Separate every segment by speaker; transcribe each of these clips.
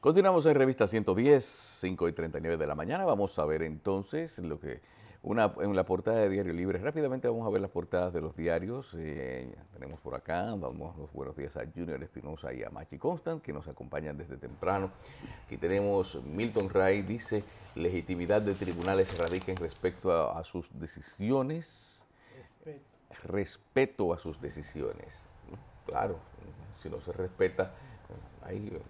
Speaker 1: Continuamos en revista 110, 5 y 39 de la mañana. Vamos a ver entonces lo que una, en la portada de Diario Libre. Rápidamente vamos a ver las portadas de los diarios. Eh, tenemos por acá, damos los buenos días a Junior Espinosa y a Machi Constant, que nos acompañan desde temprano. Aquí tenemos Milton Ray, dice, legitimidad de tribunales radica en respecto a, a sus decisiones. Respeto. Respeto a sus decisiones. Claro, si no se respeta, hay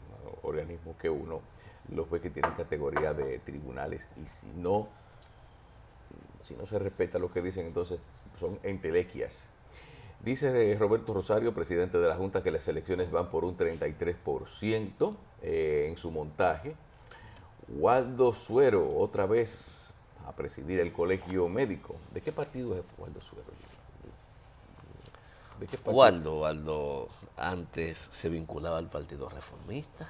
Speaker 1: organismos que uno los ve que tienen categoría de tribunales y si no, si no se respeta lo que dicen, entonces son entelequias. Dice Roberto Rosario, presidente de la Junta, que las elecciones van por un 33% eh, en su montaje. Waldo Suero, otra vez a presidir el colegio médico. ¿De qué partido es Waldo Suero?
Speaker 2: ¿De qué Waldo, Waldo antes se vinculaba al Partido Reformista.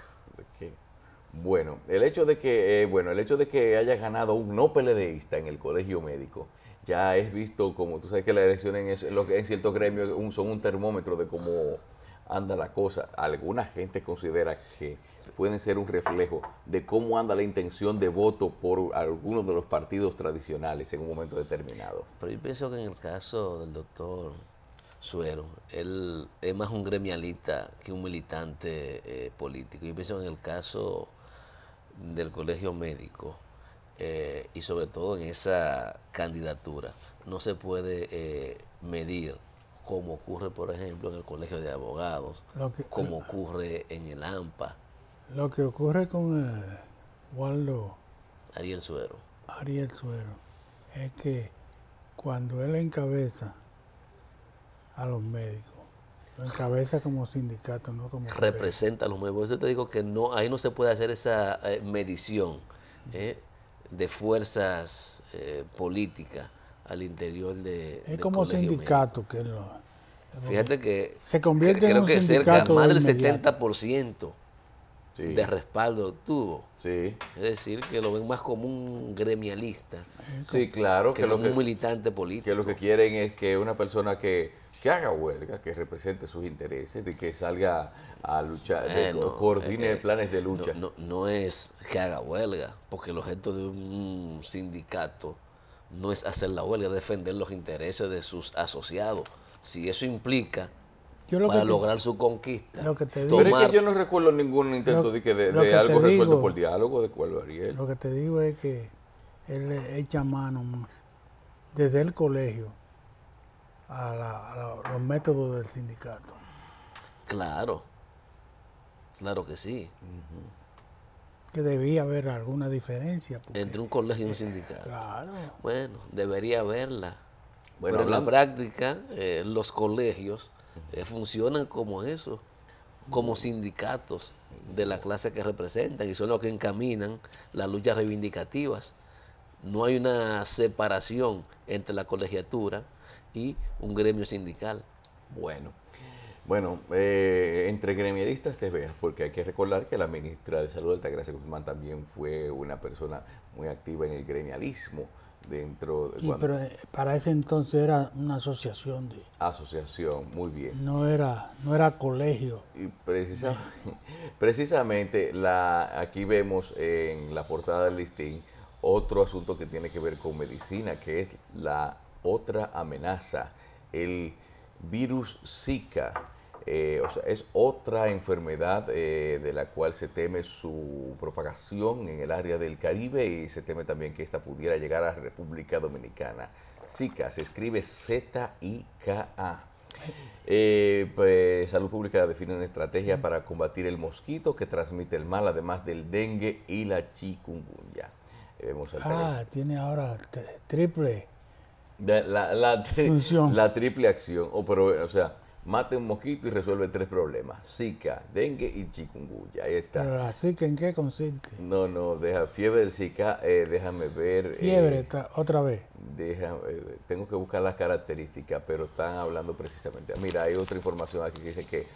Speaker 1: Bueno, el hecho de que, eh, bueno, el hecho de que haya ganado un no peledeísta en el colegio médico ya es visto como, tú sabes que las elecciones en, en ciertos gremios son un termómetro de cómo anda la cosa. Alguna gente considera que pueden ser un reflejo de cómo anda la intención de voto por algunos de los partidos tradicionales en un momento determinado.
Speaker 2: Pero yo pienso que en el caso del doctor Suero, él es más un gremialista que un militante eh, político. Yo pienso en el caso del colegio médico eh, y sobre todo en esa candidatura, no se puede eh, medir como ocurre, por ejemplo, en el colegio de abogados, como ocurre en el AMPA.
Speaker 3: Lo que ocurre con Waldo
Speaker 2: Ariel Suero.
Speaker 3: Ariel Suero es que cuando él encabeza a los médicos. Lo encabeza como sindicato, no como...
Speaker 2: Representa a los médicos. Yo te digo que no, ahí no se puede hacer esa eh, medición eh, de fuerzas eh, políticas al interior de...
Speaker 3: Es como sindicato que lo...
Speaker 2: Fíjate que,
Speaker 3: se convierte
Speaker 2: creo
Speaker 3: en un
Speaker 2: que cerca más del 70% de respaldo tuvo.
Speaker 1: Sí.
Speaker 2: Es decir, que lo ven más como un gremialista.
Speaker 1: Sí, claro.
Speaker 2: Que, como un militante político.
Speaker 1: Que lo que quieren es que una persona que que haga huelga, que represente sus intereses, de que salga a luchar, que coordine planes de lucha.
Speaker 2: No, no, es que haga huelga, porque el objeto de un sindicato no es hacer la huelga, es defender los intereses de sus asociados. Si eso implica para lograr su conquista.
Speaker 3: Lo que te
Speaker 1: digo, Pero es que yo no recuerdo ningún intento de, que de, algo resuelto por diálogo de cuál Ariel.
Speaker 3: Lo que te digo es que él echa mano más desde el colegio a, los métodos del sindicato.
Speaker 2: Claro, claro que sí.
Speaker 3: Que debía haber alguna diferencia.
Speaker 2: Entre un colegio y un sindicato.
Speaker 3: Claro.
Speaker 2: Bueno, debería haberla. Bueno, Pero en la práctica, eh, los colegios eh, funcionan como eso, como sindicatos de la clase que representan y son los que encaminan las luchas reivindicativas. No hay una separación entre la colegiatura y un gremio sindical.
Speaker 1: Bueno, bueno, eh, entre gremialistas te veas, porque hay que recordar que la ministra de Salud, Altagracia Guzmán, también fue una persona muy activa en el gremialismo dentro
Speaker 3: de... Sí, pero eh, para ese entonces era una asociación de...
Speaker 1: Asociación, muy bien.
Speaker 3: No era, no era colegio.
Speaker 1: Y precisamente la, aquí vemos en la portada del listín otro asunto que tiene que ver con medicina, que es la otra amenaza, el virus Zika. Eh, o sea, es otra enfermedad eh, de la cual se teme su propagación en el área del Caribe y se teme también que esta pudiera llegar a República Dominicana. Zika se escribe Z-I-K-A. Eh, pues, Salud Pública define una estrategia para combatir el mosquito que transmite el mal, además del dengue y la chikungunya.
Speaker 3: ah, tiene ahora triple
Speaker 1: la, la, triple acción. O, pero, o sea, mate un mosquito y resuelve tres problemas. Zika, dengue y chikungunya. Ahí está.
Speaker 3: ¿Pero la Zika en qué consiste?
Speaker 1: No, no, deja, fiebre del Zika, eh, déjame ver.
Speaker 3: Fiebre, eh, otra vez.
Speaker 1: Deja, eh, tengo que buscar las características, pero están hablando precisamente. Mira, hay otra información aquí que dice que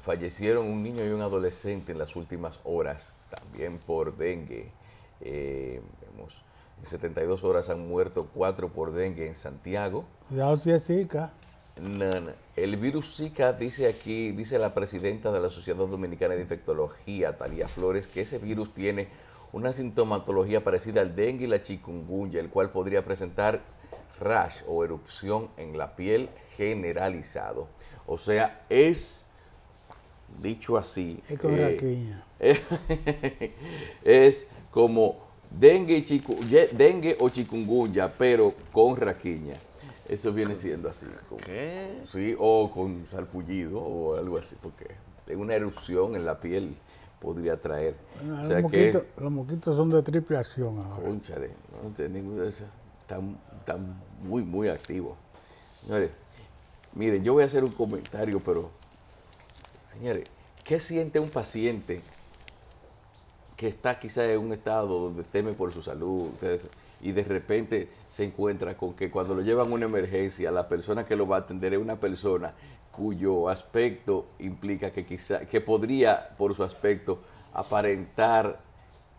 Speaker 1: fallecieron un niño y un adolescente en las últimas horas, también por dengue. vemos en 72 horas han muerto cuatro por dengue en Santiago.
Speaker 3: Cuidado si es Zika.
Speaker 1: No, no. El virus Zika, dice aquí, dice la presidenta de la Sociedad Dominicana de Infectología, Talía Flores, que ese virus tiene una sintomatología parecida al dengue y la chikungunya, el cual podría presentar rash o erupción en la piel generalizado. O sea, es, dicho así,
Speaker 3: Es con
Speaker 1: eh, es como dengue, y chiku- dengue o chikungunya, pero con raquiña. Eso viene siendo así.
Speaker 2: ¿Qué?
Speaker 1: Sí, o con salpullido o algo así, porque una erupción en la piel podría traer.
Speaker 3: Bueno,
Speaker 1: o
Speaker 3: los,
Speaker 1: sea que,
Speaker 3: mosquitos, los mosquitos son de triple acción ahora.
Speaker 1: cónchale, no de esos. Están, están muy, muy activos. Señores, miren, yo voy a hacer un comentario, pero, señores, ¿qué siente un paciente que está quizás en un estado donde teme por su salud y de repente se encuentra con que cuando lo llevan a una emergencia, la persona que lo va a atender es una persona cuyo aspecto implica que quizá, que podría por su aspecto aparentar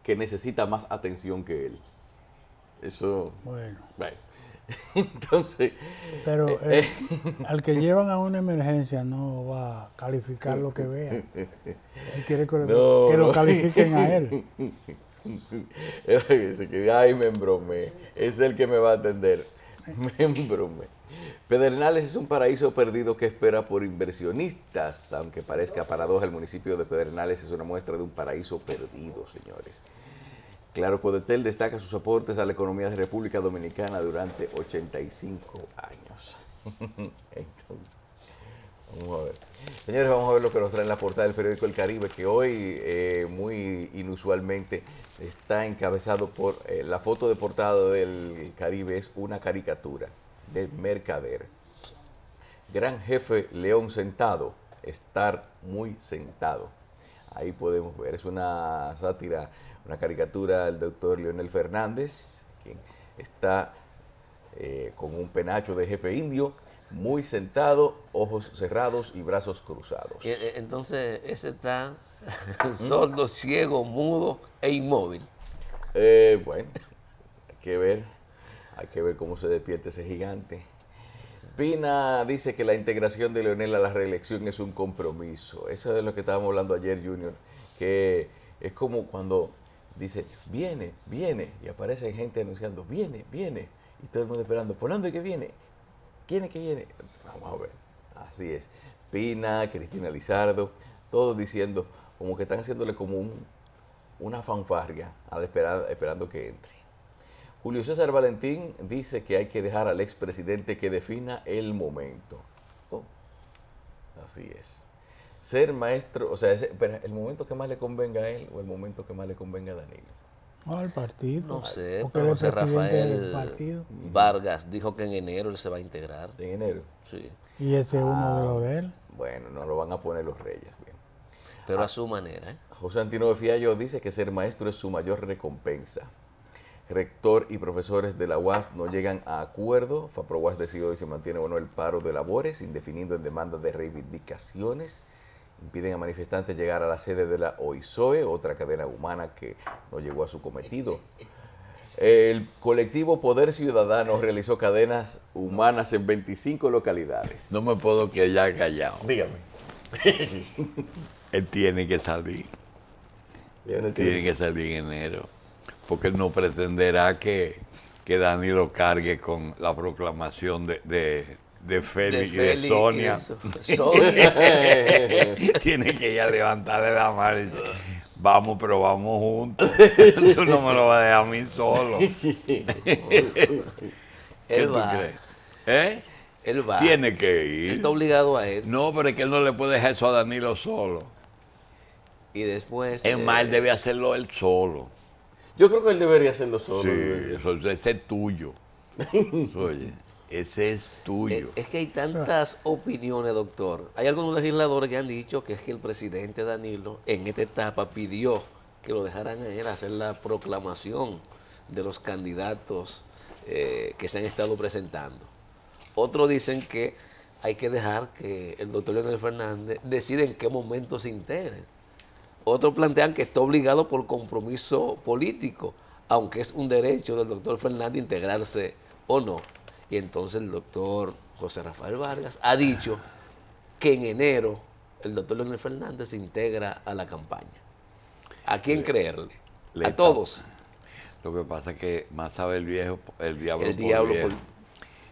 Speaker 1: que necesita más atención que él. Eso,
Speaker 3: Bueno,
Speaker 1: bueno. Entonces,
Speaker 3: pero
Speaker 1: Eh,
Speaker 3: eh, al que llevan a una emergencia no va a calificar lo que vea. Él quiere que, lo-
Speaker 1: No,
Speaker 3: que lo
Speaker 1: no.
Speaker 3: califiquen a él.
Speaker 1: Era que se quería, ay, me embromé. Es el que me va a atender. Me embromé. Pedernales es un paraíso perdido que espera por inversionistas. Aunque parezca paradoja, el municipio de Pedernales es una muestra de un paraíso perdido, señores. Claro, Codetel destaca sus aportes a la economía de República Dominicana durante 85 años. Entonces, Vamos a ver. Señores, vamos a ver lo que nos trae en la portada del periódico El Caribe, que hoy, eh, muy inusualmente, está encabezado por eh, la foto de portada del Caribe, es una caricatura de Mercader. Gran jefe León sentado, estar muy sentado. Ahí podemos ver, es una sátira, una caricatura del doctor Leonel Fernández, quien está eh, con un penacho de jefe indio, muy sentado, ojos cerrados y brazos cruzados.
Speaker 2: Y, eh, Entonces, ese está sordo, ciego, mudo e inmóvil.
Speaker 1: Eh, bueno, hay que ver, hay que ver cómo se despierta ese gigante. Pina dice que la integración de Leonel a la reelección es un compromiso. Eso es lo que estábamos hablando ayer, Junior, que es como cuando dice, viene, viene, y aparece gente anunciando, viene, viene, y todo el mundo esperando, ¿por dónde que viene? ¿Quién es que viene? Vamos a ver, así es. Pina, Cristina Lizardo, todos diciendo, como que están haciéndole como un, una fanfarria al esperar- esperando que entre. Julio César Valentín dice que hay que dejar al expresidente que defina el momento. Oh, así es. Ser maestro, o sea, ese- pero el momento que más le convenga a él o el momento que más le convenga a Danilo.
Speaker 3: No, al partido.
Speaker 2: No sé,
Speaker 3: Porque
Speaker 2: pero José Rafael
Speaker 3: partido.
Speaker 2: Vargas dijo que en enero él se va a integrar.
Speaker 1: En enero.
Speaker 2: Sí,
Speaker 3: Y ese es uno de los
Speaker 1: Ah.
Speaker 3: de él.
Speaker 1: Bueno, no lo van a poner los reyes. Bien.
Speaker 2: pero a su manera. ¿eh?
Speaker 1: José Antino de Fiallo dice que ser maestro es su mayor recompensa. Rector y profesores de la UAS no llegan a acuerdo. FAPROUAS decidió y se mantiene bueno el paro de labores, indefinido en demanda de reivindicaciones. Impiden a manifestantes llegar a la sede de la OISOE, otra cadena humana que no llegó a su cometido. El colectivo Poder Ciudadano realizó cadenas humanas en 25 localidades.
Speaker 4: No me puedo quedar callado.
Speaker 1: Dígame.
Speaker 4: Él tiene que salir. Tiene que salir en enero. Porque él no pretenderá que, que Danilo cargue con la proclamación de, de, de Félix y de
Speaker 2: Félix y
Speaker 4: Sonia.
Speaker 2: de Sonia.
Speaker 4: tiene que ya levantarle la mano y decir, vamos, pero vamos juntos. Tú no me lo vas a dejar a mí solo. ¿Qué
Speaker 2: Él
Speaker 4: tú
Speaker 2: va.
Speaker 4: crees? ¿Eh?
Speaker 2: Él va.
Speaker 4: Tiene que
Speaker 2: Él
Speaker 4: ir.
Speaker 2: está obligado a él.
Speaker 4: No, pero es que él no le puede dejar eso a Danilo solo.
Speaker 2: Y después.
Speaker 4: Es más, él
Speaker 2: eh,
Speaker 4: debe hacerlo él solo.
Speaker 1: Yo creo que él debería hacerlo solo.
Speaker 4: Sí, eso, ese es tuyo. Oye, ese es
Speaker 2: eh,
Speaker 4: tuyo.
Speaker 2: Es que hay tantas opiniones, doctor. Hay algunos legisladores que han dicho que es que el presidente Danilo en esta etapa pidió que lo dejaran a él hacer la proclamación de los candidatos eh, que se han estado presentando. Otros dicen que hay que dejar que el doctor Leonel Fernández decida en qué momento se integre. Otros plantean que está obligado por compromiso político, aunque es un derecho del doctor Fernández integrarse o no. Y entonces el doctor José Rafael Vargas ha dicho que en enero el doctor Leonel Fernández se integra a la campaña. ¿A quién creerle? a todos.
Speaker 4: Lo que pasa es que más sabe el viejo, el diablo,
Speaker 2: el, diablo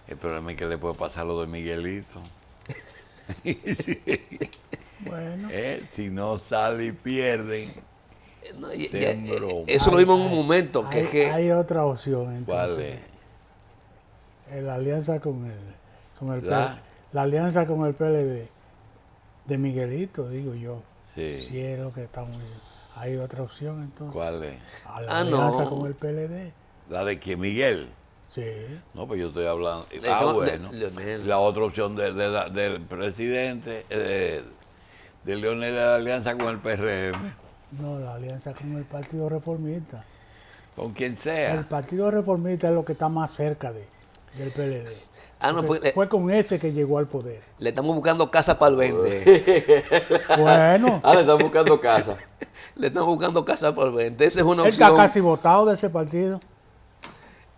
Speaker 4: el problema es que le puede pasar lo de Miguelito. bueno. Eh, si no sale y pierden.
Speaker 2: Eso lo vimos en un momento.
Speaker 3: Hay,
Speaker 2: que,
Speaker 3: hay otra opción. Entonces, ¿Cuál es? La alianza con el, con el la, la alianza con el PLD de Miguelito, digo yo. Sí. Si es lo que estamos Hay otra opción entonces.
Speaker 4: ¿Cuál es?
Speaker 3: A la ah, alianza con el PLD.
Speaker 4: ¿La de que Miguel?
Speaker 3: Sí.
Speaker 4: No, pues yo estoy hablando. Ah, bueno. la otra opción de, del presidente, de, de Leonel, la alianza con el PRM.
Speaker 3: No, la alianza con el Partido Reformista.
Speaker 4: Con quien sea.
Speaker 3: El Partido Reformista es lo que está más cerca de, del PLD.
Speaker 2: Ah, no, pues,
Speaker 3: fue con ese que llegó al poder.
Speaker 2: Le estamos buscando casa para el 20.
Speaker 3: bueno.
Speaker 1: Ah, le estamos buscando casa.
Speaker 2: le estamos buscando casa para el 20. Esa es una
Speaker 3: opción. Él está casi votado de ese partido.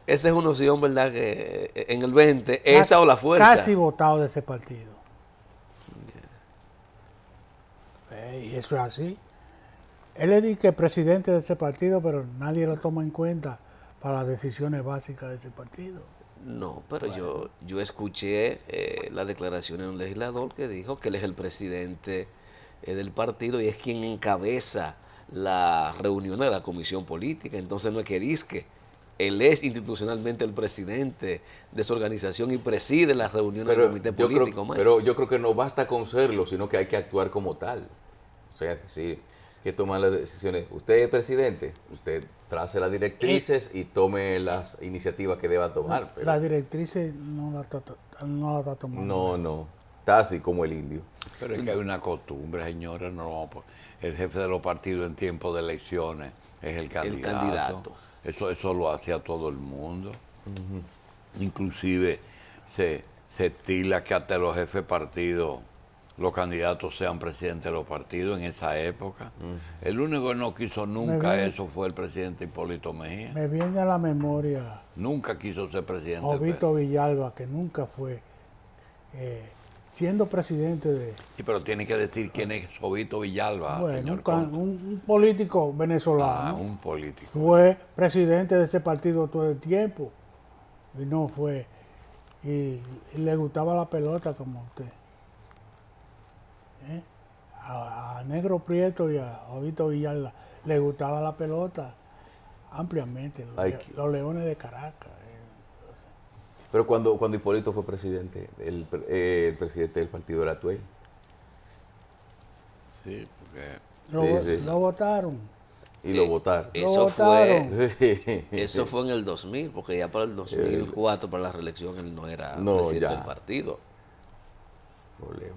Speaker 2: Esa es una opción, ¿verdad? Que en el 20, esa o la fuerza.
Speaker 3: Casi votado de ese partido. y eso es así. Él le dice que es presidente de ese partido, pero nadie lo toma en cuenta para las decisiones básicas de ese partido.
Speaker 2: No, pero yo, yo escuché eh, la declaración de un legislador que dijo que él es el presidente eh, del partido y es quien encabeza la reunión de la comisión política. Entonces no es que disque él es institucionalmente el presidente de su organización y preside las reuniones del comité político.
Speaker 1: pero yo creo que no basta con serlo, sino que hay que actuar como tal. O sea, sí, que tomar las decisiones. Usted es presidente, usted trace las directrices y tome las iniciativas que deba tomar.
Speaker 3: las directrices no las está, no está tomando.
Speaker 1: No, no, está así como el indio.
Speaker 4: Pero es que hay una costumbre, señores, no, pues, el jefe de los partidos en tiempo de elecciones es el candidato. El candidato eso, eso lo hace a todo el mundo. Inclusive se, se estila que hasta los jefes de partido, los candidatos sean presidentes de los partidos en esa época. El único que no quiso nunca eso fue el presidente Hipólito Mejía.
Speaker 3: Me viene a la memoria.
Speaker 4: Nunca quiso ser presidente.
Speaker 3: Obito Villalba, que nunca fue eh, siendo presidente de...
Speaker 4: Sí, pero tiene que decir quién es Jovito Villalba, señor
Speaker 3: un, un, político venezolano.
Speaker 4: Ah, un político.
Speaker 3: Fue presidente de ese partido todo el tiempo. Y no fue... Y, le gustaba la pelota como usted. ¿Eh? A, Negro Prieto y a Jovito Villalba le gustaba la pelota ampliamente. los Leones de Caracas.
Speaker 1: Pero cuando, cuando Hipólito fue presidente, el, el presidente del partido era Tuey.
Speaker 4: Sí, porque...
Speaker 3: Lo, votaron.
Speaker 1: Y lo votaron.
Speaker 2: Eso fue, eso fue en el 2000, porque ya para el 2004, para la reelección, él no era presidente del partido.
Speaker 1: Problema.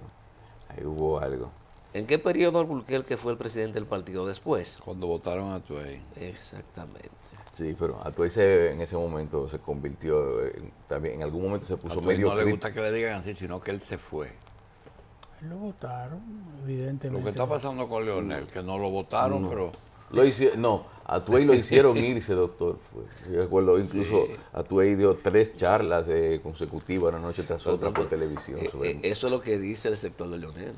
Speaker 1: Ahí hubo algo.
Speaker 2: ¿En qué periodo que fue el presidente del partido después?
Speaker 4: Cuando votaron a Tuey.
Speaker 2: Exactamente.
Speaker 1: Sí, pero Atuay se, en ese momento se convirtió, también en algún momento se puso medio...
Speaker 4: No le gusta que le digan así, sino que él se fue.
Speaker 3: Lo votaron, evidentemente.
Speaker 4: Lo que está pasando con Leonel, que no lo votaron, pero...
Speaker 1: Lo no, a Tuey lo hicieron irse, doctor. Yo recuerdo, incluso a Atuay dio tres charlas consecutivas una noche tras otra por televisión.
Speaker 2: Eh, eh, eso es lo que dice el sector de Leonel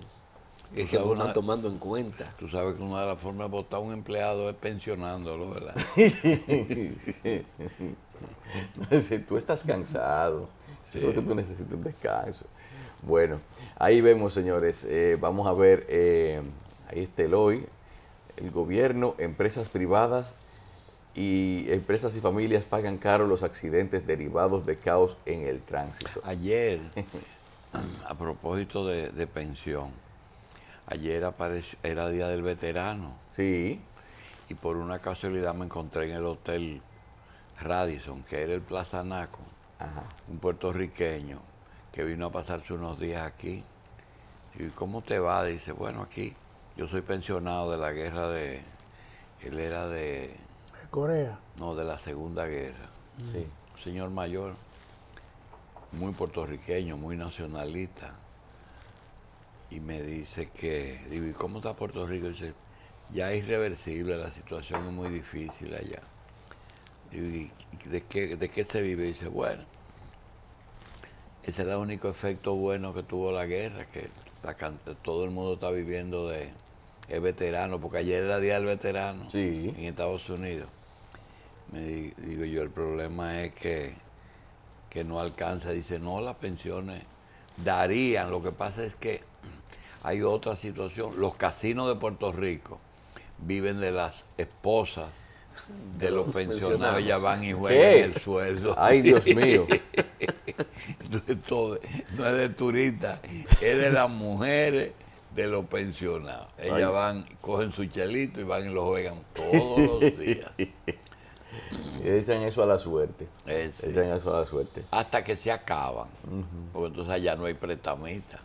Speaker 2: es que están tomando en cuenta.
Speaker 4: Tú sabes que una de las formas de votar a un empleado es pensionándolo, ¿verdad?
Speaker 1: si tú estás cansado, creo que tú necesitas un descanso. Bueno, ahí vemos, señores. Eh, vamos a ver, eh, ahí está el hoy. El gobierno, empresas privadas y empresas y familias pagan caro los accidentes derivados de caos en el tránsito.
Speaker 4: Ayer, a propósito de pensión, Ayer apareció, era Día del Veterano.
Speaker 1: Sí.
Speaker 4: Y por una casualidad me encontré en el Hotel Radisson, que era el Plaza Naco, un puertorriqueño que vino a pasarse unos días aquí. Y ¿cómo te va? Dice, bueno, aquí yo soy pensionado de la guerra de... Él era de...
Speaker 3: Corea?
Speaker 4: No, de la Segunda Guerra. Sí. señor mayor, muy puertorriqueño, muy nacionalista y me dice que, digo, ¿y cómo está Puerto Rico? dice, ya es irreversible, la situación es muy difícil allá. Digo, ¿y de qué, de qué se vive? dice, bueno, Ese es el único efecto bueno que tuvo la guerra, que todo el mundo está viviendo de es veterano, porque ayer era Día del Veterano en Estados Unidos. Me digo yo, el problema es que, que no alcanza. Dice, no, las pensiones darían. Lo que pasa es que hay otra situación. Los casinos de Puerto Rico viven de las esposas de los, pensionados, ellas van y juegan el sueldo.
Speaker 1: Ay, Dios mío.
Speaker 4: no es de turistas, es de las mujeres de los pensionados. Ellas van, cogen su chelito y van y lo juegan todos los días.
Speaker 1: Dicen eso a la suerte. Dicen eso a la suerte.
Speaker 4: Hasta que se acaban. Porque entonces allá no hay prestamita.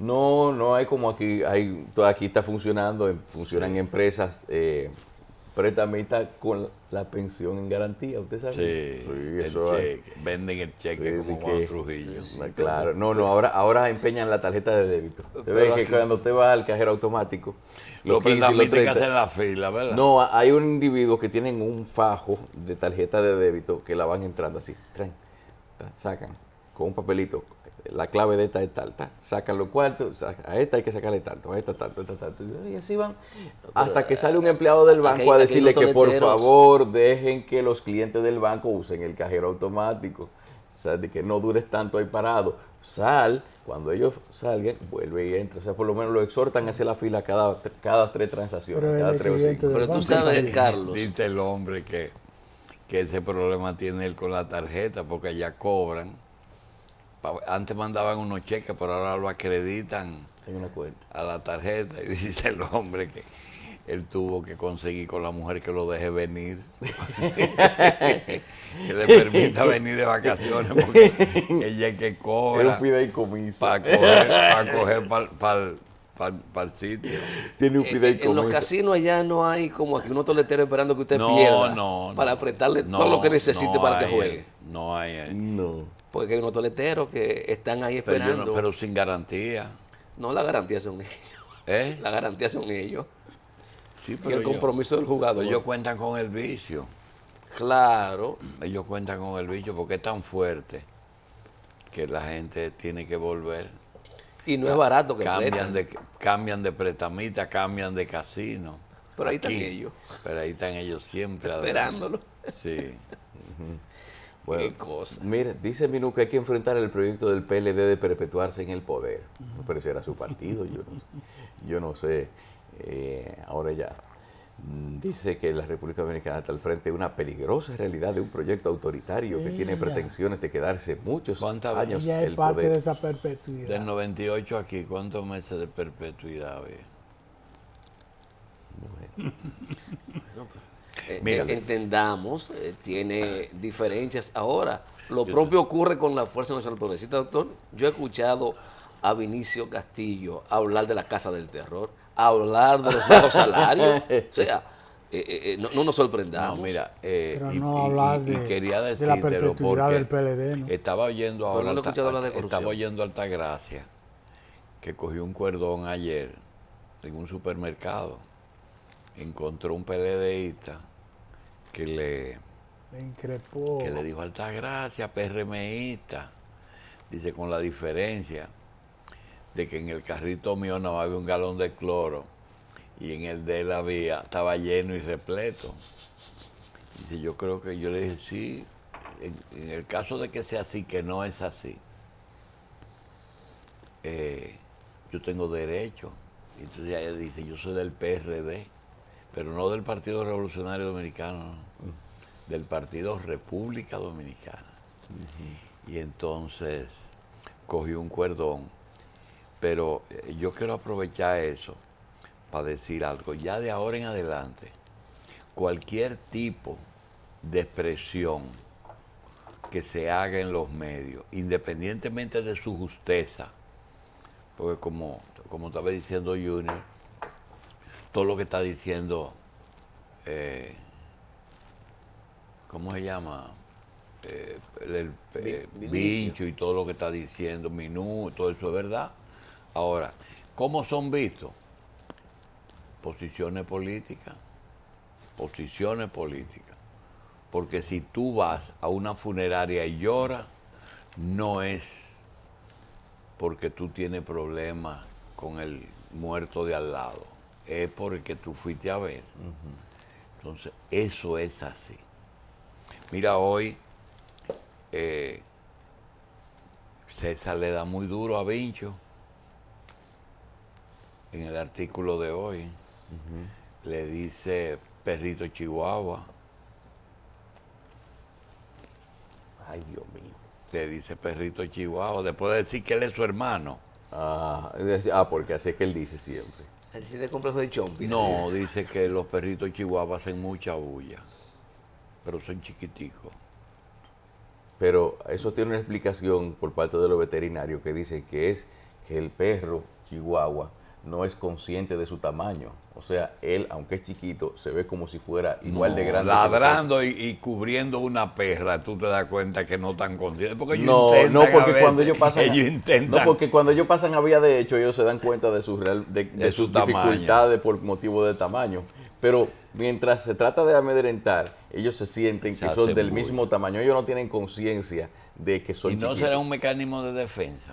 Speaker 1: No, no hay como aquí. Hay, aquí está funcionando, funcionan empresas eh, prestamita con la pensión en garantía, ¿usted sabe?
Speaker 4: Sí, eso venden el cheque como Juan Trujillo.
Speaker 1: Claro, no, no, ahora, ahora empeñan la tarjeta de débito. Usted ve que cuando usted va al cajero automático,
Speaker 4: los lo 15 que hacen la fila, ¿verdad?
Speaker 1: No, hay un individuo que tienen un fajo de tarjeta de débito que la van entrando así, traen, sacan con un papelito la clave de esta es tal, sacan los cuartos, a esta hay que sacarle tanto, a esta tanto, a esta tanto, y así van, hasta que sale un empleado del banco a decirle que por favor dejen que los clientes del banco usen el cajero automático, o sea, de que no dures tanto ahí parado, sal, cuando ellos salgan, vuelve y entra, o sea, por lo menos lo exhortan a hacer la fila cada, cada tres transacciones, cada tres o cinco.
Speaker 2: Pero tú sabes, Carlos.
Speaker 4: Dice el hombre que, que ese problema tiene él con la tarjeta, porque ya cobran antes mandaban unos cheques, pero ahora lo acreditan
Speaker 1: en una cuenta.
Speaker 4: a la tarjeta. Y dice el hombre que él tuvo que conseguir con la mujer que lo deje venir. que le permita venir de vacaciones porque ella es que cobra. Para coger para el sitio.
Speaker 1: Tiene un fideicomiso.
Speaker 2: En, los casinos allá no hay como aquí unos toleteros esperando que usted pierda. No, Para apretarle todo lo que necesite para que juegue.
Speaker 4: No hay.
Speaker 1: No.
Speaker 2: Porque hay unos toleteros que están ahí esperando.
Speaker 4: Pero, sin garantía.
Speaker 2: No, la garantía son ellos.
Speaker 4: ¿Eh?
Speaker 2: La garantía son ellos. Sí, pero y el compromiso del jugador.
Speaker 4: Ellos cuentan con el vicio.
Speaker 2: Claro.
Speaker 4: Ellos cuentan con el vicio porque es tan fuerte que la gente tiene que volver.
Speaker 2: Y no es barato que
Speaker 4: cambian de Cambian de pretamita, cambian de casino.
Speaker 2: Pero ahí están ellos.
Speaker 4: Pero ahí están ellos siempre.
Speaker 2: Esperándolo.
Speaker 4: Sí.
Speaker 1: Qué cosa. Mire, dice Minú que hay que enfrentar el proyecto del PLD de perpetuarse en el poder. No pareciera su partido, yo no, yo no sé. Eh, ahora ya. Mm, dice que la República Dominicana está al frente de una peligrosa realidad de un proyecto autoritario que tiene pretensiones de quedarse muchos años
Speaker 3: en el parte de esa perpetuidad.
Speaker 4: Del 98 aquí, ¿cuántos meses de perpetuidad había?
Speaker 2: Bueno. Eh, eh, entendamos, eh, tiene diferencias. Ahora, lo propio ocurre con la Fuerza Nacional Progresista, doctor. Yo he escuchado a Vinicio Castillo hablar de la Casa del Terror, hablar de los bajos salarios. O sea, no, nos sorprendamos.
Speaker 4: No, mira,
Speaker 3: Pero no hablar de,
Speaker 4: quería
Speaker 3: de la perpetuidad del PLD.
Speaker 4: Estaba oyendo ahora, estaba oyendo Altagracia, que cogió un cordón ayer en un supermercado, encontró un PLDista que le,
Speaker 3: le increpó.
Speaker 4: Que le dijo alta gracia, PRMista. Dice, con la diferencia de que en el carrito mío no había un galón de cloro y en el de él había, estaba lleno y repleto. Dice, yo creo que yo le dije, sí, en, el caso de que sea así, que no es así, eh, yo tengo derecho. Entonces ella dice, yo soy del PRD pero no del Partido Revolucionario Dominicano, del Partido República Dominicana. Y entonces cogió un cordón. Pero eh, yo quiero aprovechar eso para decir algo. Ya de ahora en adelante, cualquier tipo de expresión que se haga en los medios, independientemente de su justeza, porque como, como estaba diciendo Junior, todo lo que está diciendo, eh, ¿cómo se llama? Eh, el, eh, bicho y todo lo que está diciendo, Minú, todo eso es verdad. Ahora, ¿cómo son vistos? Posiciones políticas, posiciones políticas. Porque si tú vas a una funeraria y lloras, no es porque tú tienes problemas con el muerto de al lado, es porque tú fuiste a ver. Entonces, eso es así. Mira, hoy eh, César le da muy duro a Vincho en el artículo de hoy. Le dice perrito chihuahua.
Speaker 1: Ay, Dios mío.
Speaker 4: Le dice perrito chihuahua, después de decir que él es su hermano.
Speaker 1: Ah, ah porque así es que él dice siempre.
Speaker 2: De chompi.
Speaker 4: No, dice que los perritos chihuahua hacen mucha bulla, pero son chiquiticos.
Speaker 1: Pero eso tiene una explicación por parte de los veterinarios que dicen que es que el perro chihuahua no es consciente de su tamaño. O sea, él, aunque es chiquito, se ve como si fuera igual de grande.
Speaker 4: Ladrando y, cubriendo una perra, tú te das cuenta que no tan consciente. Porque
Speaker 1: no, no, porque cuando ellos pasan, no, porque cuando ellos pasan a vía de hecho, ellos se dan cuenta de, sus, de, sus dificultades por motivo de tamaño. Pero mientras se trata de amedrentar, ellos se sienten que son del mismo tamaño. Ellos no tienen conciencia de que son
Speaker 4: ¿Y no será un mecanismo de defensa?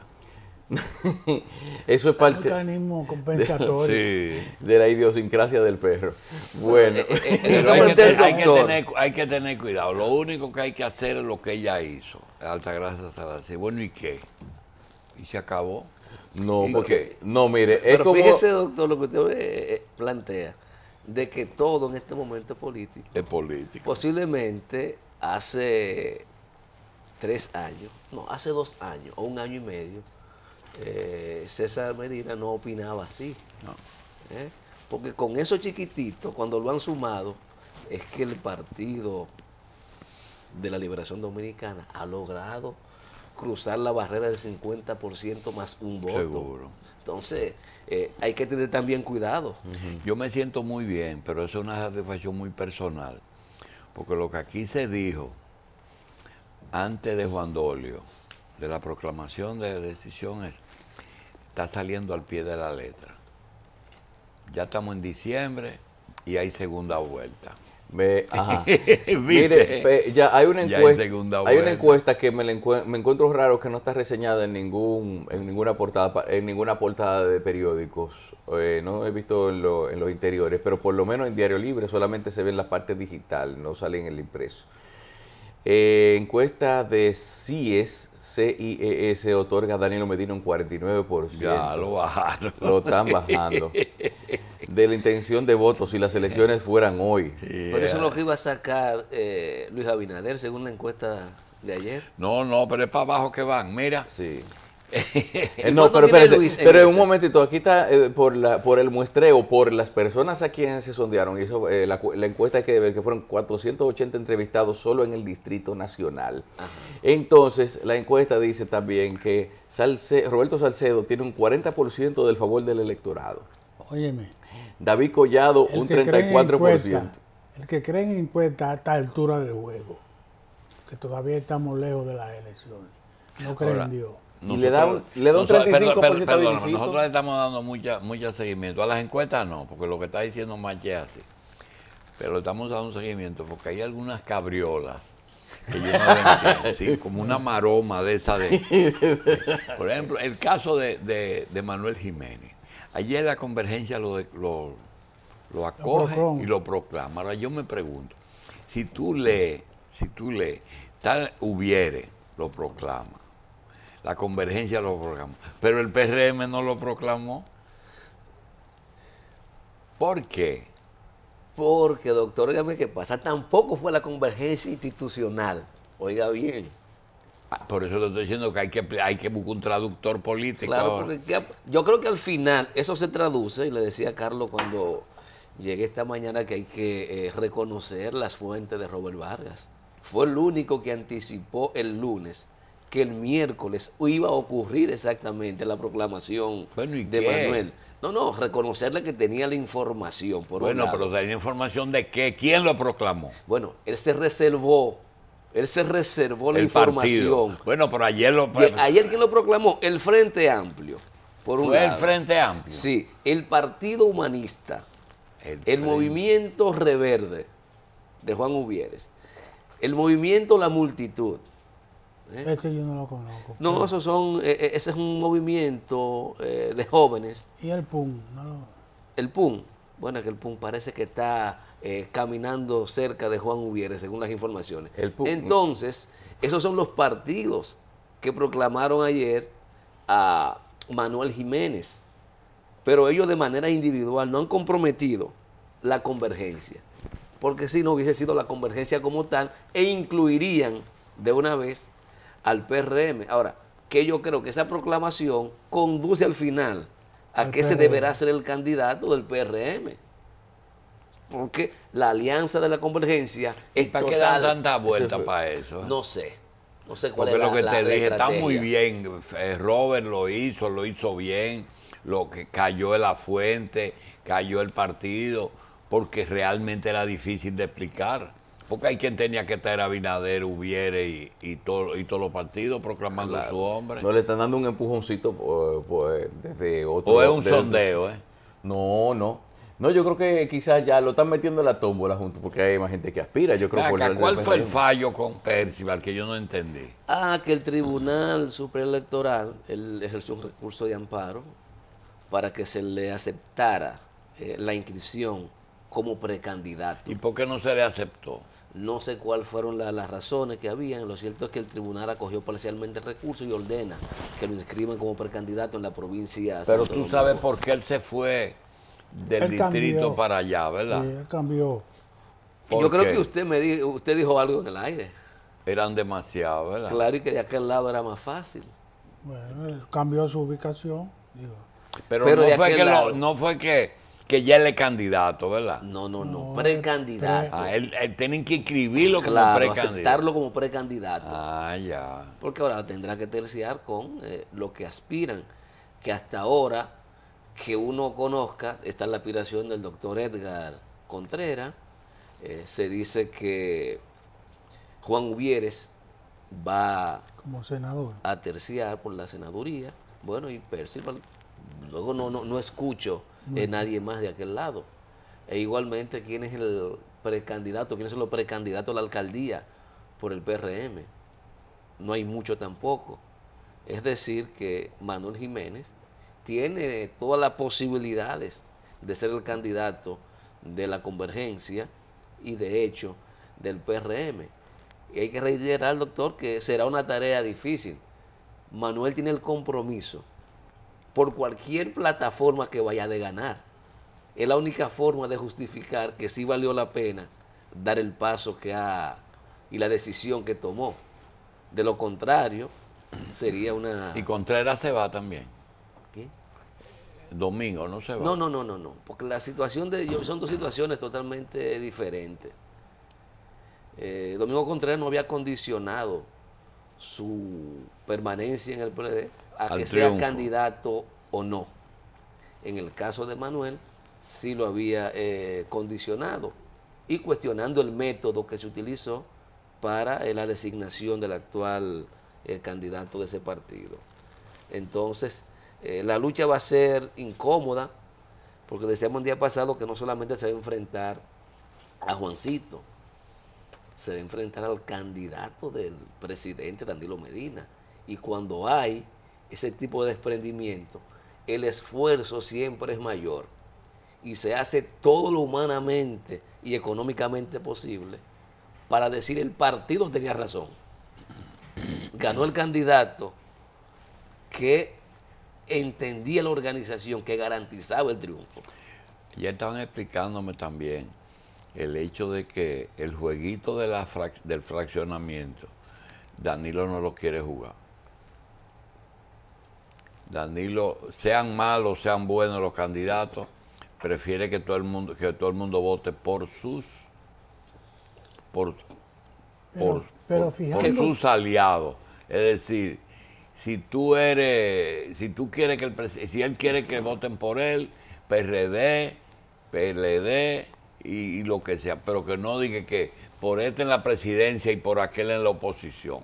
Speaker 1: Eso es parte
Speaker 3: mecanismo compensatorio
Speaker 1: de, la idiosincrasia del perro. Bueno,
Speaker 4: eh, eh, eh, hay, que tener, hay, que tener, cuidado. Lo único que hay que hacer es lo que ella hizo. Altagracia Salazar. Bueno, ¿y qué? ¿Y se acabó?
Speaker 1: No, porque, no, mire,
Speaker 2: Pero es fíjese, doctor, lo que usted plantea, de que todo en este momento es político.
Speaker 4: Es político.
Speaker 2: Posiblemente hace tres años, no, hace dos años o un año y medio, eh, César Medina no opinaba así. ¿Eh? Porque con esos chiquititos, cuando lo han sumado, es que el Partido de la Liberación Dominicana ha logrado cruzar la barrera del 50% más un voto.
Speaker 4: Seguro.
Speaker 2: Entonces, eh, hay que tener también cuidado.
Speaker 4: Yo me siento muy bien, pero eso es una satisfacción muy personal. Porque lo que aquí se dijo antes de Juan Dolio, de la proclamación de decisión, es está saliendo al pie de la letra. Ya estamos en diciembre y hay segunda vuelta.
Speaker 1: Mire, ya hay una encuesta, hay, una encuesta que me, me, encuentro raro que no está reseñada en ningún en ninguna portada en ninguna portada de periódicos. Eh, no he visto en, en, los interiores, pero por lo menos en Diario Libre solamente se ve en la parte digital, no sale en el impreso. Eh, encuesta de CIES, CIES, otorga a Danilo Medina un 49%.
Speaker 4: Ya lo bajaron.
Speaker 1: Lo están bajando. De la intención de votos si las elecciones fueran hoy.
Speaker 2: Por eso es lo que iba a sacar eh, Luis Abinader, según la encuesta de ayer.
Speaker 4: No, no, pero es para abajo que van. Mira.
Speaker 1: Sí. Eh, no, pero espérese, pero en un momentito, aquí está eh, por, la, por el muestreo, por las personas a quienes se sondearon, hizo, eh, la, encuesta hay que ver que fueron 480 entrevistados solo en el Distrito Nacional. Entonces, la encuesta dice también que Roberto Salcedo tiene un 40% del favor del electorado.
Speaker 3: Óyeme.
Speaker 1: David Collado, un 34%.
Speaker 3: el que cree en encuesta a esta altura del juego, que todavía estamos lejos de las elecciones, no creen en Dios
Speaker 1: y le da un, le da un 35%
Speaker 4: de Nosotros le estamos dando mucha, mucha seguimiento. A las encuestas no, porque lo que está diciendo Manche es así. Pero le estamos dando un seguimiento porque hay algunas cabriolas que yo no como una maroma de esa de... por ejemplo, el caso de, Manuel Jiménez. Ayer la convergencia lo, lo, lo acoge y lo proclama. Ahora yo me pregunto, si tú lees, si tú lees, tal hubiere, lo proclama la convergencia lo proclamó. Pero el PRM no lo proclamó. ¿Por qué?
Speaker 2: Porque, doctor, dígame qué pasa. Tampoco fue la convergencia institucional. Oiga bien.
Speaker 4: Ah, por eso le estoy diciendo que hay que, hay que buscar un traductor político.
Speaker 2: Claro, porque yo creo que al final eso se traduce, y le decía a Carlos cuando llegué esta mañana que hay que eh, reconocer las fuentes de Robert Vargas. Fue el único que anticipó el lunes que el miércoles iba a ocurrir exactamente la proclamación de Manuel. No, no, reconocerle que tenía la información. Por
Speaker 4: bueno, pero tenía información de qué, quién lo proclamó.
Speaker 2: Bueno, él se reservó, él se reservó la información.
Speaker 4: Bueno, pero ayer lo...
Speaker 2: ayer quién lo proclamó, el Frente Amplio.
Speaker 4: Por un Fue el Frente Amplio.
Speaker 2: Sí, el Partido Humanista, el, Movimiento Reverde de Juan Uvieres, el Movimiento La Multitud,
Speaker 3: ¿eh? Ese yo no lo conozco.
Speaker 2: No, esos son, e, e, ese es un movimiento eh, de jóvenes.
Speaker 3: ¿Y el PUN?
Speaker 2: El PUN, bueno, que el PUN parece que está eh, caminando cerca de Juan Ubiere, según las informaciones. Entonces, esos son los partidos que proclamaron ayer a Manuel Jiménez, pero ellos de manera individual no han comprometido la convergencia, porque si no hubiese sido la convergencia como tal, e incluirían de una vez al PRM. Ahora, que yo creo que esa proclamación conduce al final a que se deberá ser el candidato del PRM. Porque la alianza de la convergencia
Speaker 4: es ¿Para qué dan tanta vuelta para eso?
Speaker 2: No sé. No sé cuál
Speaker 4: Porque
Speaker 2: es
Speaker 4: lo que te dije está muy bien. Eh, Robert lo hizo, lo hizo bien. Lo que cayó en la fuente, cayó el partido, porque realmente era difícil de explicar. Porque hay quien tenía que estar Abinader, Hubiere y, y, todo, y todos los partidos proclamando su hombre.
Speaker 1: No le están dando un empujoncito pues, pues, desde otro.
Speaker 4: O es un sondeo, ¿eh?
Speaker 1: No, no. No, yo creo que quizás ya lo están metiendo en la tómbola junto porque hay más gente que aspira. Yo creo
Speaker 4: ¿Cuál fue el fallo con Percival que yo no entendí?
Speaker 2: Ah, que el Tribunal Supremo Electoral él ejerció un recurso de amparo para que se le aceptara eh, la inscripción como precandidato.
Speaker 4: ¿Y por qué no se le aceptó?
Speaker 2: No sé cuáles fueron las razones que habían. Lo cierto es que el tribunal acogió parcialmente el recurso y ordena que lo inscriban como precandidato en la provincia.
Speaker 4: Pero tú sabes por qué él se fue del distrito para allá, ¿verdad? Sí,
Speaker 3: él cambió.
Speaker 2: Yo creo que usted me dijo, usted dijo algo en el aire.
Speaker 4: Eran demasiado, ¿verdad?
Speaker 2: Claro, y que de aquel lado era más fácil.
Speaker 3: Bueno, él cambió su ubicación.
Speaker 4: Pero, no, fue que no fue que que ya él es candidato, ¿verdad?
Speaker 2: No, no, no, precandidato.
Speaker 4: Ah, él, tienen que inscribirlo como
Speaker 2: precandidato. aceptarlo como precandidato.
Speaker 4: Ah, ya.
Speaker 2: Porque ahora tendrá que terciar con eh, lo que aspiran, que hasta ahora que uno conozca, está en la aspiración del doctor Edgar Contreras, eh, se dice que Juan Uvieres va
Speaker 3: como senador
Speaker 2: a terciar por la senaduría. Bueno, y Percival, luego no, no, no escucho es nadie más de aquel lado. E igualmente, ¿quién es el precandidato? ¿Quiénes son los precandidatos a la alcaldía por el PRM? No hay mucho tampoco. Es decir, que Manuel Jiménez tiene todas las posibilidades de ser el candidato de la convergencia y de hecho del PRM. Y hay que reiterar, doctor, que será una tarea difícil. Manuel tiene el compromiso por cualquier plataforma que vaya de ganar. Es la única forma de justificar que sí valió la pena dar el paso que ha y la decisión que tomó. De lo contrario, sería una...
Speaker 4: Y Contreras se va también. ¿Qué? Domingo no se va.
Speaker 2: No, no, no, no, no. Porque la situación de ellos son dos situaciones totalmente diferentes. Eh, Domingo Contreras no había condicionado su permanencia en el PLD a que sea candidato o no. En el caso de Manuel, sí lo había eh, condicionado y cuestionando el método que se utilizó para eh, la designación del actual eh, candidato de ese partido. Entonces, la lucha va a ser incómoda, porque decíamos el día pasado que no solamente se va a enfrentar a Juancito, se va a enfrentar al candidato del presidente Danilo Medina. Y cuando hay ese tipo de desprendimiento, el esfuerzo siempre es mayor y se hace todo lo humanamente y económicamente posible para decir el partido tenía razón. Ganó el candidato que entendía la organización, que garantizaba el triunfo.
Speaker 4: Ya estaban explicándome también el hecho de que el jueguito de la del fraccionamiento, Danilo no lo quiere jugar. Danilo, sean malos, sean buenos los candidatos, prefiere que todo el mundo, que todo el mundo vote por sus por, por, sus aliados. Es decir, si tú eres, si tú quieres que el si él quiere que voten por él, PRD, PLD y, y lo que sea, pero que no diga que por este en la presidencia y por aquel en la oposición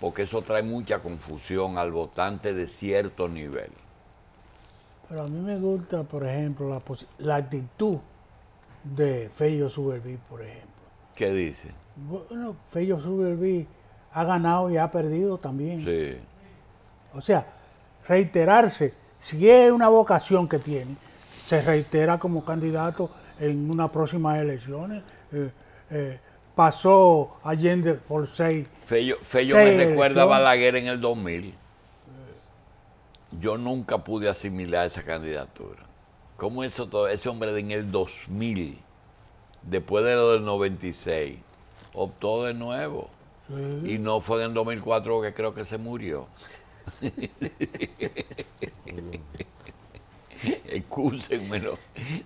Speaker 4: porque eso trae mucha confusión al votante de cierto nivel.
Speaker 3: Pero a mí me gusta, por ejemplo, la, la actitud de Fello Suberví, por ejemplo.
Speaker 4: ¿Qué dice?
Speaker 3: Bueno, Fello Suberví ha ganado y ha perdido también. O sea, reiterarse, si es una vocación que tiene, se reitera como candidato en unas próximas elecciones. Eh, eh, pasó Allende por seis.
Speaker 4: Fello, me recuerda a Balaguer en el 2000. Yo nunca pude asimilar esa candidatura. ¿Cómo eso todo, ese hombre en el 2000, después de lo del 96, optó de nuevo? Y no fue en el 2004 que creo que se murió. Excúsenme,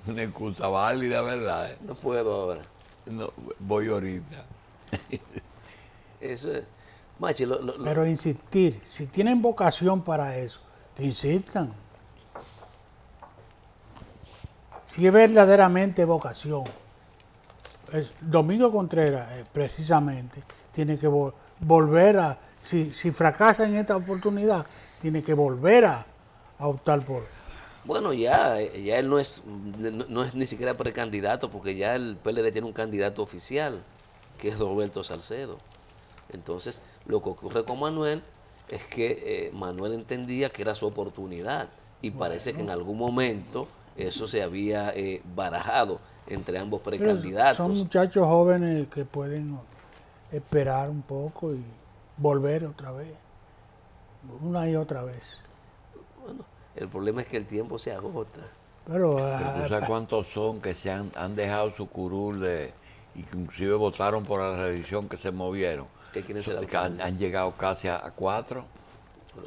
Speaker 4: una excusa válida, ¿verdad?
Speaker 2: No puedo ahora.
Speaker 4: No, voy ahorita.
Speaker 2: eso
Speaker 3: Pero insistir, si tienen vocación para eso, insistan. Si es verdaderamente vocación. Domingo Contreras, eh, precisamente, tiene que volver a, si, si fracasa en esta oportunidad, tiene que volver a, optar por,
Speaker 2: bueno, ya, ya él no es, no, es ni siquiera precandidato, porque ya el PLD tiene un candidato oficial, que es Roberto Salcedo. Entonces, lo que ocurre con Manuel es que eh, Manuel entendía que era su oportunidad y parece que en algún momento eso se había eh, barajado entre ambos precandidatos.
Speaker 3: son muchachos jóvenes que pueden esperar un poco y volver otra vez, una y otra vez.
Speaker 2: El problema es que el tiempo se agota.
Speaker 4: Pero, ah, sabes cuántos son que se han, dejado su curul de, y que inclusive votaron por la revisión que se movieron?
Speaker 2: ¿Qué quieren ser
Speaker 4: han, han, llegado casi a, cuatro.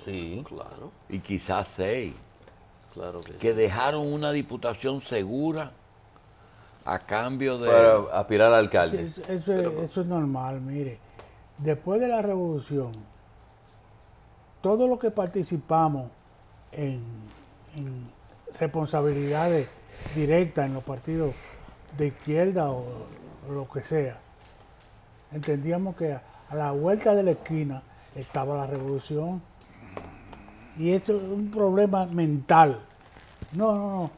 Speaker 2: sí, claro.
Speaker 4: Y quizás seis.
Speaker 2: Claro que,
Speaker 4: que dejaron una diputación segura a cambio de...
Speaker 1: Para aspirar al alcalde.
Speaker 3: Eso, eso es normal, mire. Después de la revolución, todo lo que participamos en, responsabilidades directas en los partidos de izquierda o, lo que sea, entendíamos que a, la vuelta de la esquina estaba la revolución. Y eso es un problema mental. No, no, no.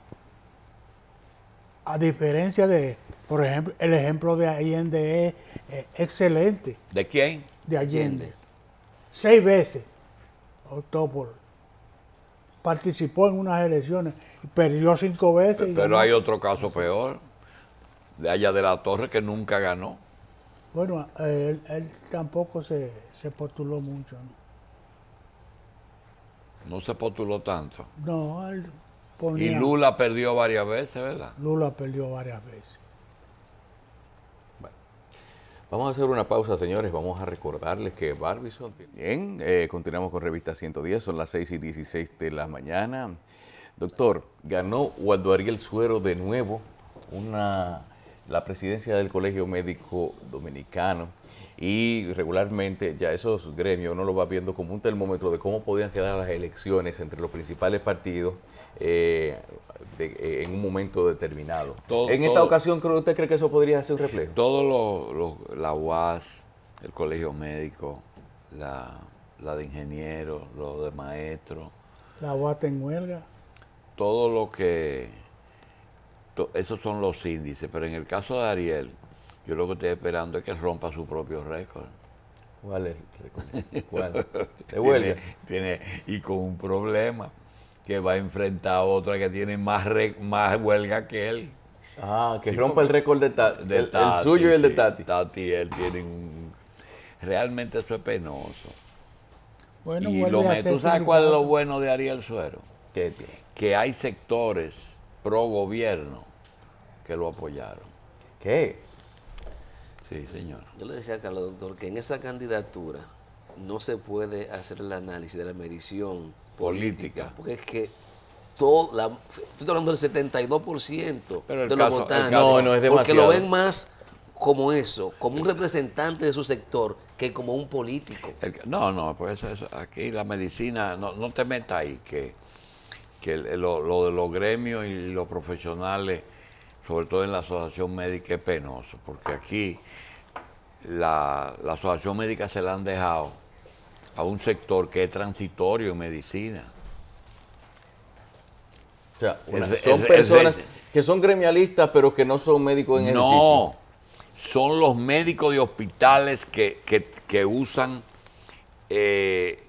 Speaker 3: A diferencia de, por ejemplo, el ejemplo de Allende es, excelente.
Speaker 4: ¿De quién?
Speaker 3: De Allende. Seis veces optó por participó en unas elecciones y perdió cinco veces.
Speaker 4: Pero, hay otro caso peor, de allá de la Torre, que nunca ganó.
Speaker 3: Bueno, él, tampoco se, postuló mucho.
Speaker 4: ¿no? ¿no? se postuló tanto.
Speaker 3: No, él
Speaker 4: ponía, Y Lula perdió varias veces, ¿verdad?
Speaker 3: Lula perdió varias veces.
Speaker 1: Vamos a hacer una pausa, señores. Vamos a recordarles que Barbison. Bien, eh, continuamos con Revista 110, son las 6 y 16 de la mañana. Doctor, ganó Waldo Ariel Suero de nuevo una, la presidencia del Colegio Médico Dominicano y regularmente ya esos gremios uno lo va viendo como un termómetro de cómo podían quedar las elecciones entre los principales partidos eh, eh, en un momento determinado. en esta ocasión, ¿usted cree que eso podría ser un reflejo?
Speaker 4: Todo lo, la UAS, el colegio médico, la, de ingenieros, lo de maestros.
Speaker 3: La UAS en huelga.
Speaker 4: Todo lo que... esos son los índices, pero en el caso de Ariel, yo lo que estoy esperando es que rompa su propio récord.
Speaker 1: ¿Cuál es el récord? ¿Cuál?
Speaker 4: ¿De huelga? tiene, y con un problema que va a enfrentar a otra que tiene más, más huelga que él.
Speaker 1: Ah, que rompa el récord de, el, suyo y el de Tati.
Speaker 4: Tati él tienen Realmente eso es penoso. Bueno, y lo ¿Tú sabes cuál es lo bueno de Ariel Suero?
Speaker 1: ¿Qué
Speaker 4: Que hay sectores pro gobierno que lo apoyaron.
Speaker 1: ¿Qué?
Speaker 4: Sí, señor.
Speaker 2: Yo le decía a Carlos, doctor, que en esa candidatura no se puede hacer el análisis de la medición política. Porque es que todo, la, estoy hablando del 72% de los votantes.
Speaker 1: no, no es demasiado.
Speaker 2: Porque lo ven más como eso, como un representante de su sector, que como un político.
Speaker 4: no, no, pues eso, aquí la medicina, no, no te metas ahí, que, que lo, de los gremios y los profesionales, sobre todo en la asociación médica, es penoso, porque aquí la, la asociación médica se la han dejado a un sector que es transitorio en medicina.
Speaker 1: O sea, son personas que son gremialistas, pero que no son médicos en ejercicio.
Speaker 4: No, son los médicos de hospitales que, usan eh,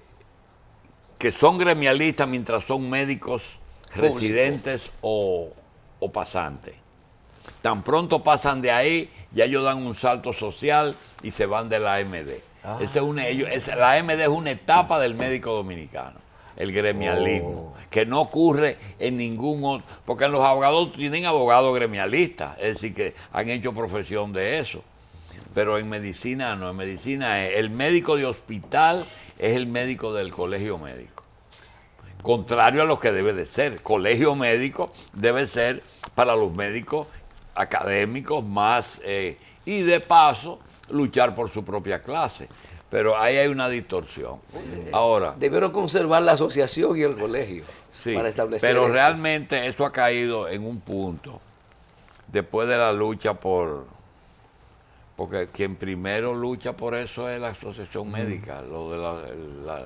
Speaker 4: que son gremialistas mientras son médicos residentes o, pasantes. Tan pronto pasan de ahí, ya ellos dan un salto social y se van de la AMD. Ah. Ese es la AMD es una etapa del médico dominicano el gremialismo, oh. que no ocurre en ningún otro, porque los abogados tienen abogados gremialistas, es decir, que han hecho profesión de eso. Pero en medicina no, en medicina el médico de hospital es el médico del colegio médico. Contrario a lo que debe de ser. Colegio médico debe ser para los médicos académicos más eh, y de paso luchar por su propia clase pero ahí hay una distorsión. Ahora.
Speaker 2: Debieron conservar la asociación y el colegio
Speaker 4: sí, para establecer. Pero realmente eso ha caído en un punto después de la lucha por. Porque quien primero lucha por eso es la asociación médica, lo de la,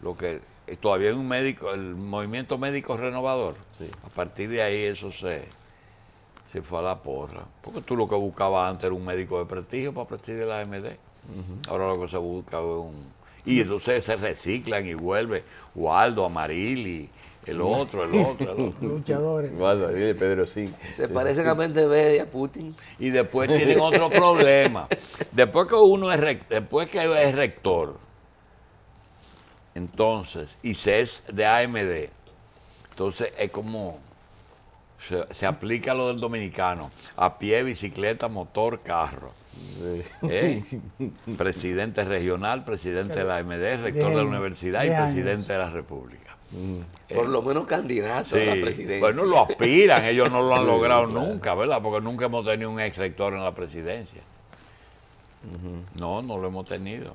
Speaker 4: lo que todavía hay un médico, el movimiento médico renovador. A partir de ahí eso se, se fue a la porra. Porque tú lo que buscabas antes era un médico de prestigio para presidir la AMD. Ahora lo que se busca es un... Y entonces se reciclan y vuelve Waldo, Amarili, el otro, el otro, el otro.
Speaker 3: Luchadores.
Speaker 1: Waldo, Pedro sí.
Speaker 2: Se parecen a Mente y a Putin.
Speaker 4: Y después tienen otro problema. Después que uno es, después que es rector, entonces, y se es de AMD, entonces es como se, aplica lo del dominicano, a pie, bicicleta, motor, carro. ¿Eh? Presidente regional, presidente de la AMD, rector de la universidad y presidente de la República.
Speaker 2: Mm. Por lo menos candidato a la presidencia.
Speaker 4: Bueno, lo aspiran, ellos no lo han logrado nunca, ¿verdad? Porque nunca hemos tenido un ex rector en la presidencia. No, no lo hemos tenido.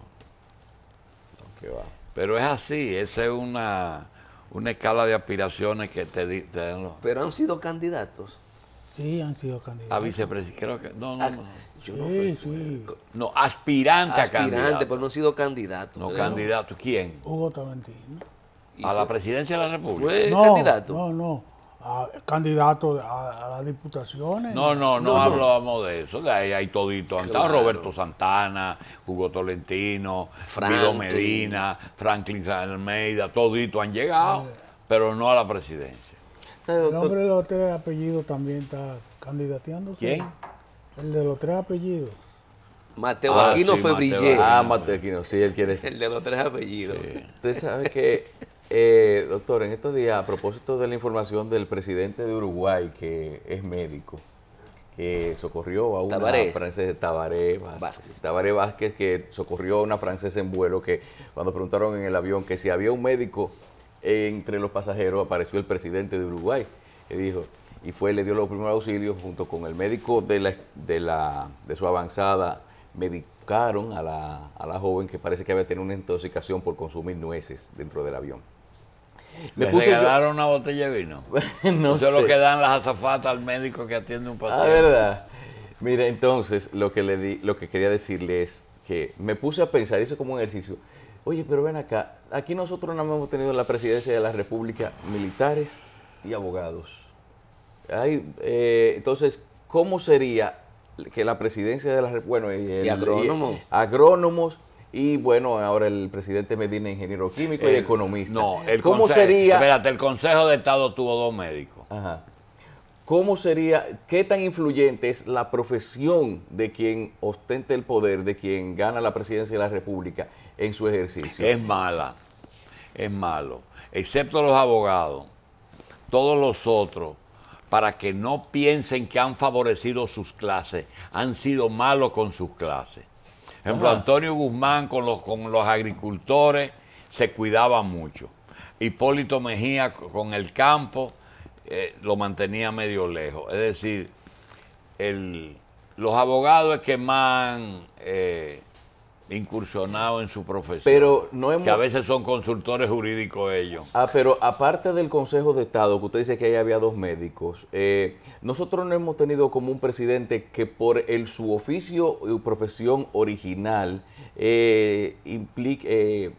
Speaker 4: Pero es así, esa es una una escala de aspiraciones que te, dan los...
Speaker 2: Pero han sido candidatos.
Speaker 3: Sí, han sido candidatos.
Speaker 4: A vicepresidente, creo que... No, no,
Speaker 3: ah, no. Yo no, sí.
Speaker 4: no, aspirante, a candidato. Aspirante,
Speaker 2: pero no han sido candidato.
Speaker 4: No, candidato. ¿Quién?
Speaker 3: Hugo Taventino.
Speaker 4: ¿A la presidencia de la República?
Speaker 2: ¿Fue candidato?
Speaker 3: No, no. Candidato a, las diputaciones.
Speaker 4: No, no, no, hablábamos de eso. De ahí hay todito. Han estado Roberto Santana, Hugo Tolentino, Franklin. Medina, Franklin Almeida, todito han llegado, pero no a la presidencia.
Speaker 3: El hombre de los tres apellidos también está candidateando.
Speaker 4: ¿Quién?
Speaker 3: El de los tres apellidos.
Speaker 2: Mateo ah, Aquino fue brillante.
Speaker 1: Ah, Mateo Aquino, sí, él quiere
Speaker 2: ser. El de los tres apellidos.
Speaker 1: Usted sabe que eh, doctor, en estos días, a propósito de la información del presidente de Uruguay, que es médico, que socorrió a una francesa, Tabaré Vázquez, Tabaré Vázquez, que socorrió a una francesa en vuelo, que cuando preguntaron en el avión que si había un médico entre los pasajeros, apareció el presidente de Uruguay, que dijo, y fue, le dio los primeros auxilios junto con el médico de, la, de, la, de su avanzada, medicaron a la, a la joven que parece que había tenido una intoxicación por consumir nueces dentro del avión.
Speaker 4: Me puse regalaron una botella de vino? no Eso es lo que dan las azafatas al médico que atiende un paciente.
Speaker 1: Ah, verdad. Mira, entonces, lo que, le di, lo que quería decirle es que me puse a pensar, hice como un ejercicio, oye, pero ven acá, aquí nosotros no hemos tenido la presidencia de la República militares y abogados. Hay, eh, entonces, ¿cómo sería que la presidencia de la República, bueno,
Speaker 2: y, agrónomos.
Speaker 1: agrónomos y bueno, ahora el presidente Medina, ingeniero químico y economista.
Speaker 4: No, el ¿Cómo sería? Espérate, el Consejo de Estado tuvo dos médicos.
Speaker 1: Ajá. ¿Cómo sería, qué tan influyente es la profesión de quien ostenta el poder, de quien gana la presidencia de la República en su ejercicio?
Speaker 4: Es mala, es malo. Excepto los abogados, todos los otros, para que no piensen que han favorecido sus clases, han sido malos con sus clases ejemplo, Antonio Guzmán con los, con los agricultores se cuidaba mucho. Hipólito Mejía con el campo eh, lo mantenía medio lejos. Es decir, los abogados es que más eh, incursionado en su profesión.
Speaker 1: Pero no hemos...
Speaker 4: Que a veces son consultores jurídicos ellos.
Speaker 1: Ah, pero aparte del Consejo de Estado, que usted dice que ahí había dos médicos, eh, nosotros no hemos tenido como un presidente que por el su oficio y profesión original eh, implique... Eh,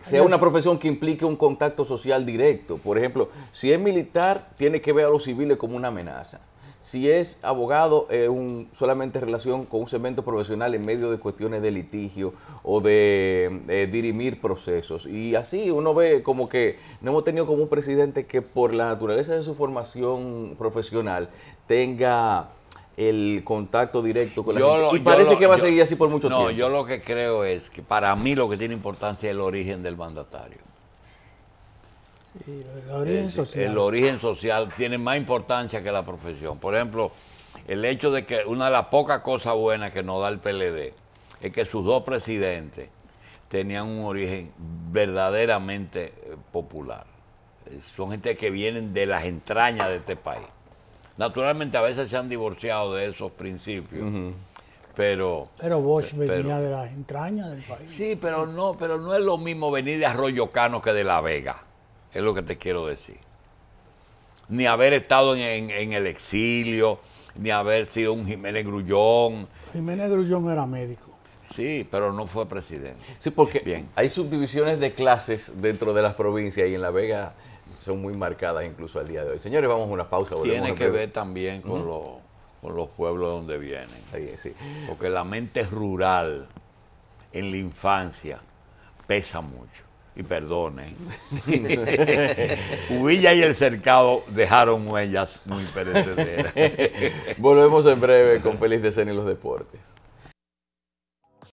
Speaker 1: sea una profesión que implique un contacto social directo. Por ejemplo, si es militar, tiene que ver a los civiles como una amenaza. Si es abogado es un, solamente relación con un segmento profesional en medio de cuestiones de litigio o de eh, dirimir procesos. Y así uno ve como que no hemos tenido como un presidente que por la naturaleza de su formación profesional tenga el contacto directo con la gente. y parece que va a seguir así por mucho tiempo. No,
Speaker 4: yo lo que creo es que para mí lo que tiene importancia es el origen del mandatario.
Speaker 3: El origen social.
Speaker 4: El origen social tiene más importancia que la profesión. Por ejemplo, el hecho de que una de las pocas cosas buenas que nos da el PLD es que sus dos presidentes tenían un origen verdaderamente eh, popular. Son gente que vienen de las entrañas de este país. Naturalmente a veces se han divorciado de esos principios. Pero,
Speaker 3: pero Bosch venía de las entrañas del país.
Speaker 4: Sí, pero no, pero no es lo mismo venir de Arroyo Cano que de La Vega. Es lo que te quiero decir. Ni haber estado en, el exilio, ni haber sido un Jiménez Grullón.
Speaker 3: Jiménez Grullón era médico.
Speaker 4: Sí, pero no fue presidente.
Speaker 1: Sí, porque Bien. hay subdivisiones de clases dentro de las provincias y en La Vega son muy marcadas incluso al día de hoy. Señores, vamos a una pausa.
Speaker 4: Tiene que ver también con, los pueblos donde vienen. Porque la mente rural en la infancia pesa mucho. Y perdonen. Huilla y el cercado dejaron huellas muy perecederas.
Speaker 1: Volvemos en breve con Feliz Decena y los deportes.